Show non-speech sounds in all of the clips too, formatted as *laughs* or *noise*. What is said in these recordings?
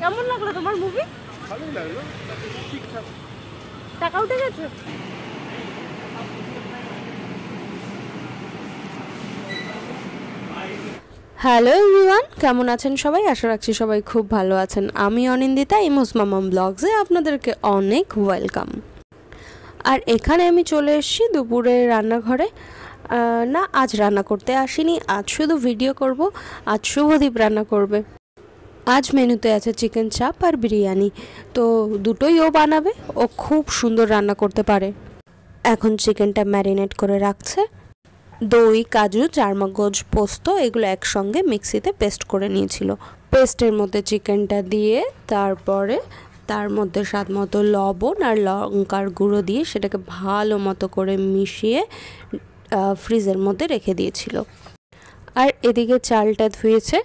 কেমন লাগল তোমার মুভি ভালোই লাগল। ঠিকঠাক। টাকা উঠে গেছে? হ্যালো এভরিওয়ান কেমন আছেন সবাই? আশা রাখছি সবাই খুব ভালো আছেন। আমি অনিন্দিতা ইমোস মামাম ব্লগসে আপনাদেরকে অনেক ওয়েলকাম আর এখানে আমি চলে এসেছি দুপুরে রান্নাঘরে। না আজ রান্না করতে আসিনি আজ শুধু ভিডিও করব আজ শুভদীপ রান্না করবে। আজ মেনুতে আছে চিকেন চাপ আর বিরিয়ানি। তো দুটোই ও বানাবে, ও খুব সুন্দর রান্না করতে পারে। এখন চিকেনটা ম্যারিনেট করে রাখছে। দই, কাজু চারমগজ পোস্ত, এগুলো একসঙ্গে মিক্সিতে পেস্ট করে নিয়েছিল। পেস্টের মধ্যে চিকেনটা দিয়ে তারপরে তার মধ্যে স্বাদ মতো লবণ আর লঙ্কার গুঁড়ো দিয়ে সেটাকে ভালো মতো করে মিশিয়ে ফ্রিজের মধ্যে রেখে দিয়েছিল। আর এদিকে চালটা ধুয়েছে।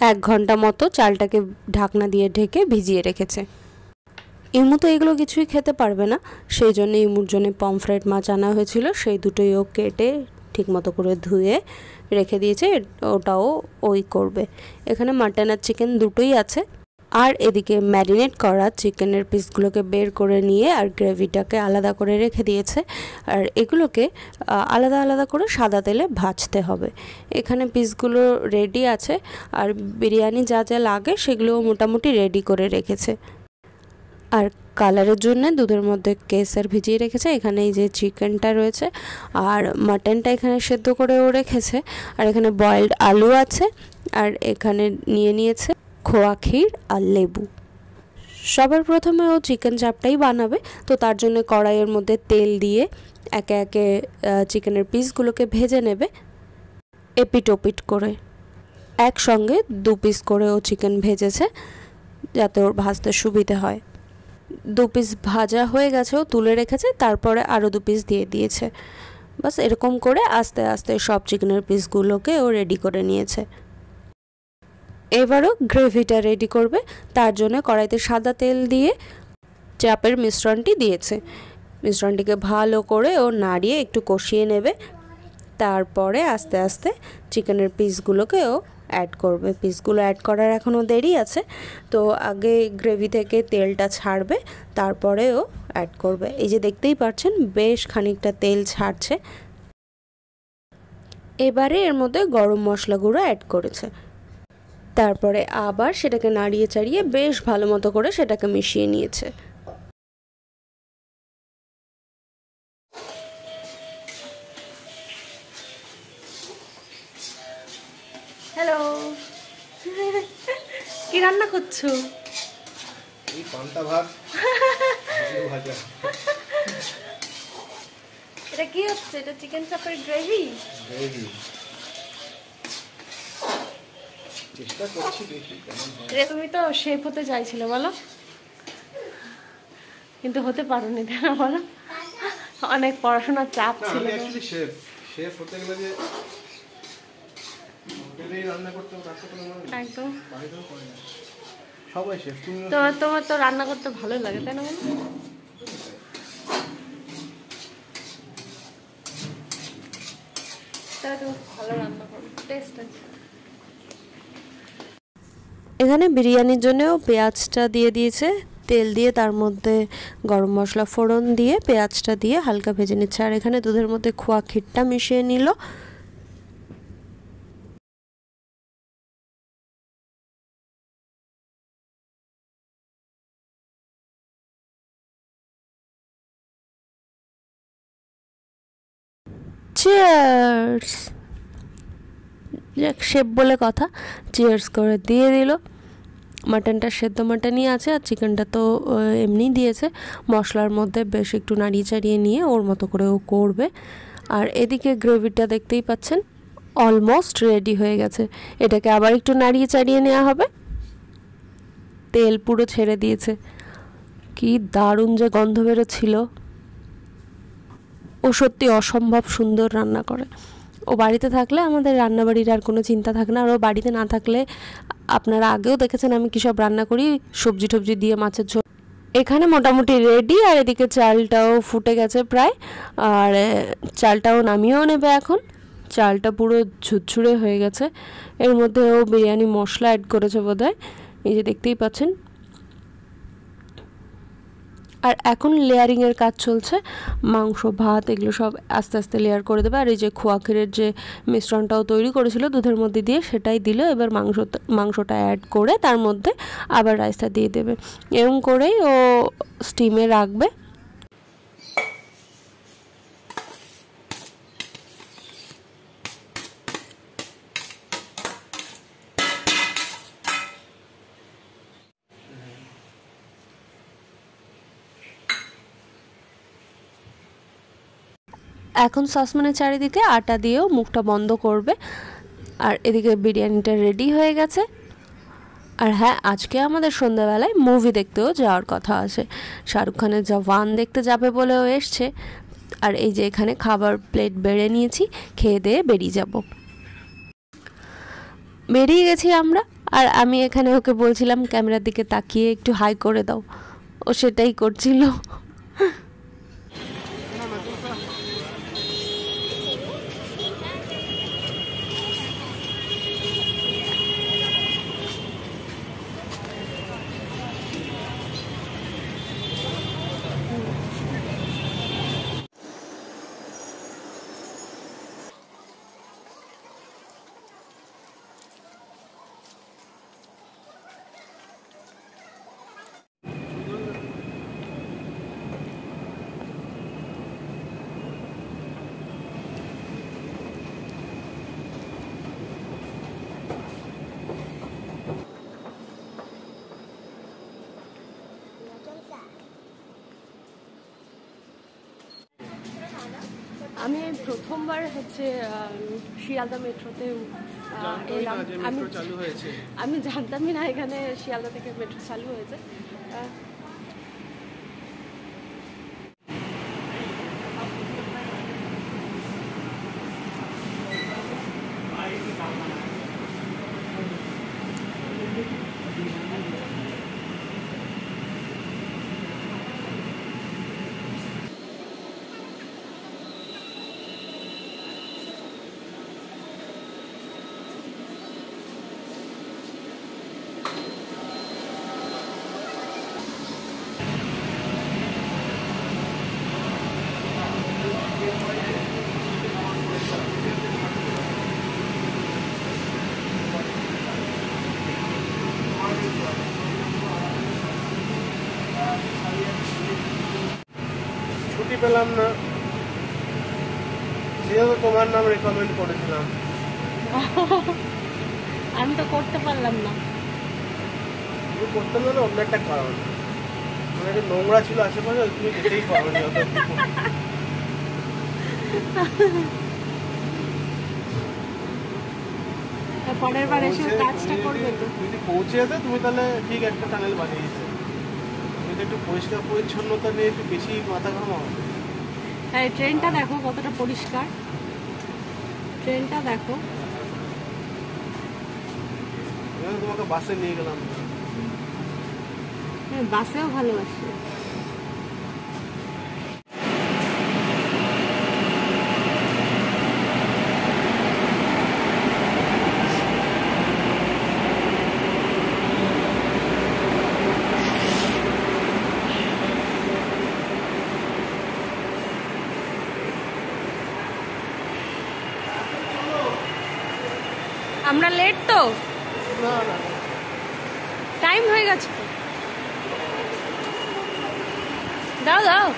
এক ঘণ্টা মতো চালটাকে ঢাকনা দিয়ে ঢেকে ভিজিয়ে রেখেছে। ইমু তো এগুলো কিছুই খেতে পারবে না, সেই জন্য ইমুর জন্য পমফ্রেট মাছ আনা হয়েছিল, সেই দুটোই ও কেটে ঠিক মতো করে ধুয়ে রেখে দিয়েছে, ওটাও ওই করবে। এখানে মাটন আর চিকেন দুটোই আছে। আর এদিকে ম্যারিনেট করা চিকেনের পিসগুলোকে বের করে নিয়ে আর গ্রেভিটাকে আলাদা করে রেখে দিয়েছে। আর এগুলোকে আলাদা আলাদা করে সাদা তেলে ভাজতে হবে। এখানে পিসগুলো রেডি আছে আর বিরিয়ানি যা যা লাগে সেগুলোও মোটামুটি রেডি করে রেখেছে। আর কালারের জন্য দুধের মধ্যে কেসার ভিজিয়ে রেখেছে। এখানে এই যে চিকেনটা রয়েছে আর মাটনটা এখানে সেদ্ধ করেও রেখেছে। আর এখানে বয়েলড আলু আছে আর এখানে নিয়ে নিয়েছে খোয়া ক্ষীর আর লেবু। সবার প্রথমে ও চিকেন চাপটাই বানাবে। তো তার জন্য কড়াইয়ের মধ্যে তেল দিয়ে একে একে চিকেনের পিসগুলোকে ভেজে নেবে এপিট ওপিট করে। একসঙ্গে দু পিস করে ও চিকেন ভেজেছে, যাতে ওর ভাজতে সুবিধে হয়। দু পিস ভাজা হয়ে গেছে, ও তুলে রেখেছে, তারপরে আরও দু পিস দিয়ে দিয়েছে। বাস এরকম করে আস্তে আস্তে সব চিকেনের পিসগুলোকে ও রেডি করে নিয়েছে। এবারও গ্রেভিটা রেডি করবে। তার জন্য কড়াইতে সাদা তেল দিয়ে চাপের মিশ্রণটি দিয়েছে। মিশ্রণটিকে ভালো করে ও নাড়িয়ে একটু কষিয়ে নেবে। তারপরে আস্তে আস্তে চিকেনের পিসগুলোকে ও অ্যাড করবে। পিসগুলো অ্যাড করার এখনও দেরি আছে। তো আগে গ্রেভি থেকে তেলটা ছাড়বে, তারপরে ও অ্যাড করবে। এই যে দেখতেই পাচ্ছেন, বেশ খানিকটা তেল ছাড়ছে। এবারে এর মধ্যে গরম মশলা গুঁড়ো অ্যাড করেছে। তারপরে আবার সেটাকে নাড়িয়ে চাড়িয়ে বেশ ভালো মতো করে সেটাকে মিশিয়ে নিয়েছে। হ্যালো কি রান্না করছ? এই পান্তা ভাত ভাজা। এটা কি হচ্ছে? এটা চিকেন চাপের গ্রেভি? গ্রেভি। চেষ্টা করছি দেখি তুমি তো শেফ হতে চাইছিলে বলো? কিন্তু হতে পারোনি তাই না বলো? অনেক পড়াশোনার চাপ ছিল। শেফ শেফ হতে গেলে যে। একদম। বাড়িতেও সবাই শেফ তুমি তো তোমার তো রান্না করতে ভালো লাগে তাই না তাহলে তুমি ভালো রান্না করো টেস্ট আছে। এখানে বিরিয়ানির জন্যও পেঁয়াজটা দিয়ে দিয়েছে। তেল দিয়ে তার মধ্যে গরম মশলা ফোড়ন দিয়ে পেঁয়াজটা দিয়ে হালকা ভেজে নিচ্ছে। আর এখানে দুধের মধ্যে খোয়া ক্ষীরটা মিশিয়ে নিল। চিয়ার্স যাক শেপ বলে কথা। চিয়ার্স করে দিয়ে দিল। মাটনটা সেদ্ধ মাটনই আছে আর চিকেনটা তো আহ, এমনিই দিয়েছে। মশলার মধ্যে বেশ একটু নাড়িয়ে চাড়িয়ে নিয়ে ওর মতো করে ও করবে। আর এদিকে গ্রেভিটা দেখতেই পাচ্ছেন অলমোস্ট রেডি হয়ে গেছে। এটাকে আবার একটু নাড়িয়ে চাড়িয়ে নেওয়া হবে। তেল পুরো ছেড়ে দিয়েছে। কি দারুণ যে গন্ধ বেরোচ্ছিল। ও সত্যি অসম্ভব সুন্দর রান্না করে। ও বাড়িতে থাকলে আমাদের রান্নাবাড়ির আর কোনো চিন্তা থাকে না। আর ও বাড়িতে না থাকলে আপনারা আগেও দেখেছেন আমি কী সব রান্না করি, সবজি টবজি দিয়ে মাছের ঝোল। এখানে মোটামুটি রেডি আর এদিকে চালটাও ফুটে গেছে প্রায়। আর চালটাও নামিয়েও নেবে এখন। চালটা পুরো ঝুরঝুরে হয়ে গেছে। এর মধ্যে ও বিরিয়ানি মশলা অ্যাড করেছে বোধহয়। এই যে দেখতেই পাচ্ছেন আর এখন লেয়ারিংয়ের কাজ চলছে। মাংস, ভাত এগুলো সব আস্তে আস্তে লেয়ার করে দেবে। আর এই যে খোয়া ক্ষীরের যে মিশ্রণটাও তৈরি করেছিল দুধের মধ্যে দিয়ে, সেটাই দিল। এবার মাংস, মাংসটা অ্যাড করে তার মধ্যে আবার রাইসটা দিয়ে দেবে। এরম করেই ও স্টিমে রাখবে। এখন সসম্যানের চারিদিকে আটা দিয়েও মুখটা বন্ধ করবে। আর এদিকে বিরিয়ানিটা রেডি হয়ে গেছে। আর হ্যাঁ আজকে আমাদের সন্ধ্যাবেলায় মুভি দেখতেও যাওয়ার কথা আছে। শাহরুখ খানের জওয়ান দেখতে যাবে বলেও এসছে। আর এই যে এখানে খাবার প্লেট বেড়ে নিয়েছি, খেয়ে দিয়ে বেরিয়ে যাব। বেরিয়ে গেছি আমরা। আর আমি এখানে ওকে বলছিলাম, ক্যামেরার দিকে তাকিয়ে একটু হাই করে দাও। ও সেটাই করছিল। আমি প্রথমবার হচ্ছে শিয়ালদা মেট্রোতে এলাম। আমি আমি জানতামই না এখানে শিয়ালদা থেকে মেট্রো চালু হয়েছে। পেলাম না। যেহেতু তোমার নাম রেকমেন্ড করেছিলাম। *laughs* আমি তো করতে পারলাম না। তুমি করতে অন্য একটা কারণ। মানে একটু নোংরা ছিল আশেপাশে তুমি যেতেই পারো নি পরের বার এসে কাজটা করবে যদি- তো। যদি পৌঁছে যেতে তুমি তাহলে ঠিক একটা টানেল বানিয়ে দিতে। তুমি তো একটু পরিষ্কার পরিচ্ছন্নতা নিয়ে একটু বেশি মাথা ঘামাও। হ্যাঁ ট্রেনটা দেখো কতটা পরিষ্কার। ট্রেনটা দেখো। বাসে নিয়ে গেলাম। হ্যাঁ বাসেও ভালোবাসি আমরা লেট তো না না টাইম হয়ে গেছে। দাও দাও।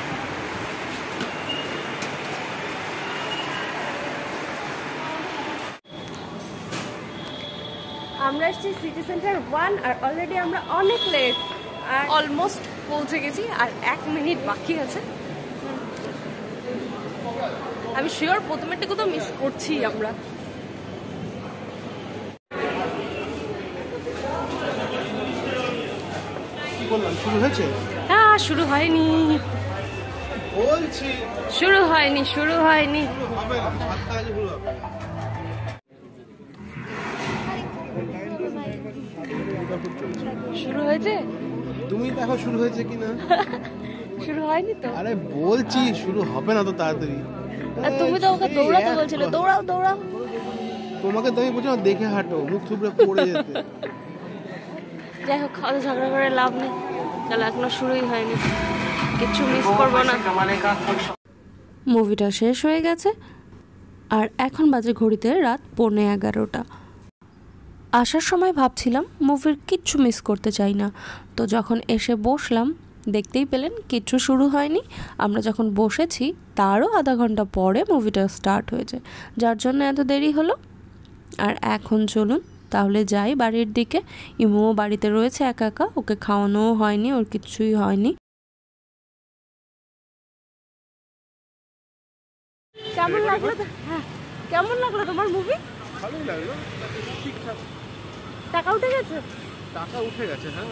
আমরা এসেছি সিটি সেন্টার ওয়ান আর অলরেডি আমরা অনেক লেট আর অলমোস্ট পৌঁছে গেছি আর এক মিনিট বাকি আছে। আমি শিওর প্রথমেরটুকু তো মিস করছি আমরা। বললাম শুরু হয়েছে? হ্যাঁ শুরু হয়নি। বলছি। শুরু হয়নি শুরু হয়নি। শুরু না হয়েছে? তুমি দেখো শুরু হয়েছে কিনা। *laughs* শুরু হয়নি তো? আরে বলছি শুরু হবে না তো তাড়াতাড়ি। আর তুমি তো ওকে দৌড়াতে বলছিলে দৌড়াও দৌড়াও। তোমাকে তো আমি দেখে হাঁটো মুখ থুবড়ে পড়ে যেতে। যাই হোক অত ঝগড়া করে লাভ নেই। চলো এখনও শুরুই হয়নি। কিচ্ছু মিস করব না। মুভিটা শেষ হয়ে গেছে। আর এখন বাজে ঘড়িতে রাত পৌনে এগারোটা। আসার সময় ভাবছিলাম, মুভির কিচ্ছু মিস করতে চাই না। তো যখন এসে বসলাম, দেখতেই পেলেন কিচ্ছু শুরু হয়নি। আমরা যখন বসেছি, তারও আধা ঘণ্টা পরে মুভিটা স্টার্ট হয়েছে। যার জন্য এত দেরি হলো। আর এখন চলুন তাহলে যাই বাড়ির দিকে। ইমুও বাড়িতে রয়েছে একা একা ওকে খাওয়ানোও হয়নি ওর কিছুই হয়নি। কেমন লাগল হ্যাঁ কেমন লাগল তোমার মুভি ভালোই লাগল ঠিকঠাক। টাকা উঠে গেছে? টাকা উঠে গেছে হ্যাঁ।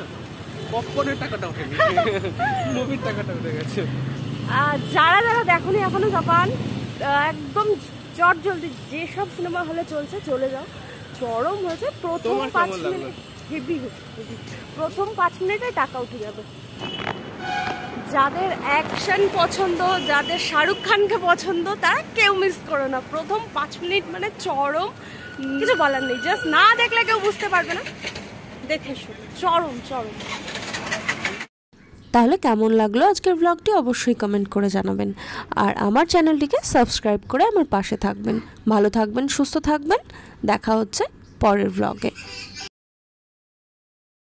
পপকর্নের টাকাটা উঠে গেছে। মুভির টাকাটা উঠে গেছে। আর যারা যারা দেখোনি এখনও জাপান একদম চট জলদি যেসব সিনেমা হলে চলছে চলে যাও। চরম হয়েছে প্রথম পাঁচ মিনিট হেভি প্রথম পাঁচ মিনিটে টাকা উঠে যাবে। যাদের অ্যাকশন পছন্দ যাদের শাহরুখ খানকে পছন্দ তারা কেউ মিস করো না। প্রথম পাঁচ মিনিট মানে চরম। কিছু বলার নেই জাস্ট না দেখলে কেউ বুঝতে পারবে না। দেখে শুনো চরম চরম। তাহলে কেমন লাগল আজকের ব্লগটি অবশ্যই কমেন্ট করে জানাবেন। আর আমার চ্যানেলটিকে সাবস্ক্রাইব করে আমার পাশে থাকবেন। ভালো থাকবেন সুস্থ থাকবেন। দেখা হচ্ছে পরের ব্লগে